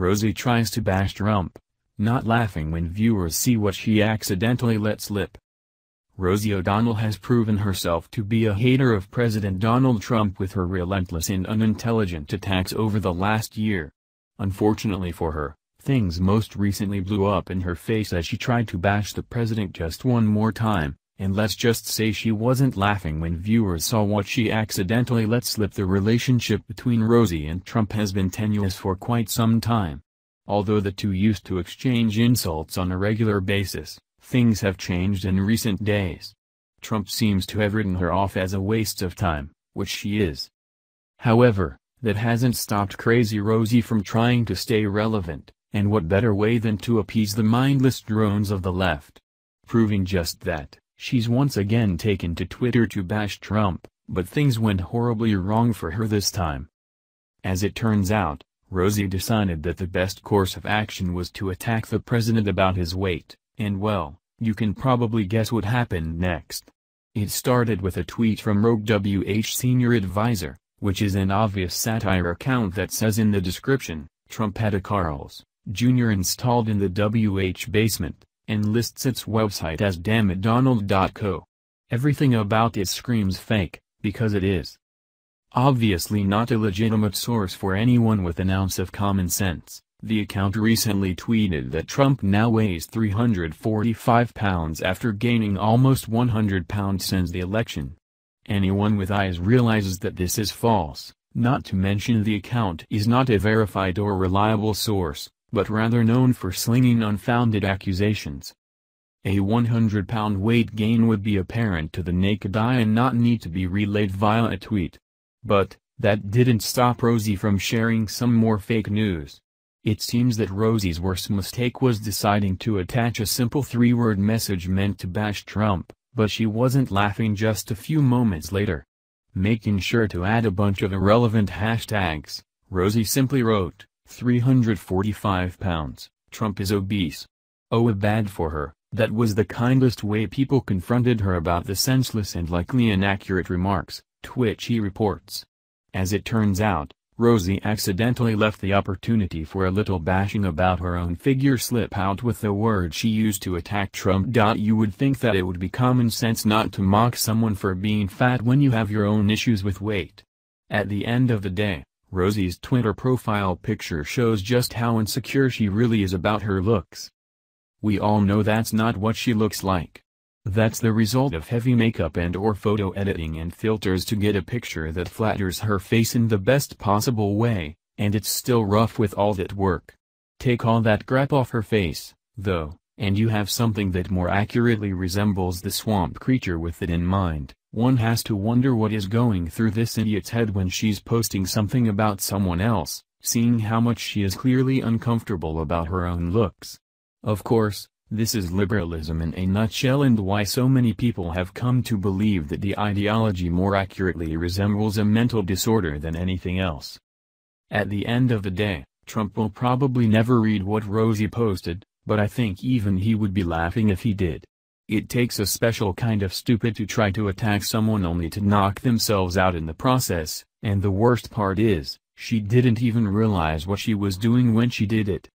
Rosie tries to bash Trump, not laughing when viewers see what she accidentally let slip. Rosie O'Donnell has proven herself to be a hater of President Donald Trump with her relentless and unintelligent attacks over the last year. Unfortunately for her, things most recently blew up in her face as she tried to bash the president just one more time, and let's just say she wasn't laughing when viewers saw what she accidentally let slip the relationship between Rosie and Trump has been tenuous for quite some time. Although the two used to exchange insults on a regular basis, things have changed in recent days. Trump seems to have written her off as a waste of time, which she is. However, that hasn't stopped Crazy Rosie from trying to stay relevant, and what better way than to appease the mindless drones of the left. Proving just that. She's once again taken to Twitter to bash Trump, but things went horribly wrong for her this time. As it turns out, Rosie decided that the best course of action was to attack the president about his weight, and well, you can probably guess what happened next. It started with a tweet from Rogue WH Senior Advisor, which is an obvious satire account that says in the description, Trump had a Carl's Jr. installed in the WH basement and lists its website as DamnitDonald.co. Everything about it screams fake, because it is. Obviously not a legitimate source for anyone with an ounce of common sense. The account recently tweeted that Trump now weighs 345 pounds after gaining almost 100 pounds since the election. Anyone with eyes realizes that this is false, not to mention the account is not a verified or reliable source, but rather known for slinging unfounded accusations. A 100-pound weight gain would be apparent to the naked eye and not need to be relayed via a tweet. But, that didn't stop Rosie from sharing some more fake news. It seems that Rosie's worst mistake was deciding to attach a simple three-word message meant to bash Trump, but she wasn't laughing just a few moments later. Making sure to add a bunch of irrelevant hashtags, Rosie simply wrote, 345 pounds, Trump is obese. Oh a bad for her, that was the kindest way people confronted her about the senseless and likely inaccurate remarks, Twitchy reports. As it turns out, Rosie accidentally left the opportunity for a little bashing about her own figure slip out with the word she used to attack Trump. You would think that it would be common sense not to mock someone for being fat when you have your own issues with weight. At the end of the day, Rosie's Twitter profile picture shows just how insecure she really is about her looks. We all know that's not what she looks like. That's the result of heavy makeup and or photo editing and filters to get a picture that flatters her face in the best possible way, and it's still rough with all that work. Take all that crap off her face, though, and you have something that more accurately resembles the swamp creature with it in mind. One has to wonder what is going through this idiot's head when she's posting something about someone else, seeing how much she is clearly uncomfortable about her own looks. Of course, this is liberalism in a nutshell and why so many people have come to believe that the ideology more accurately resembles a mental disorder than anything else. At the end of the day, Trump will probably never read what Rosie posted, but I think even he would be laughing if he did. It takes a special kind of stupid to try to attack someone only to knock themselves out in the process, and the worst part is, she didn't even realize what she was doing when she did it.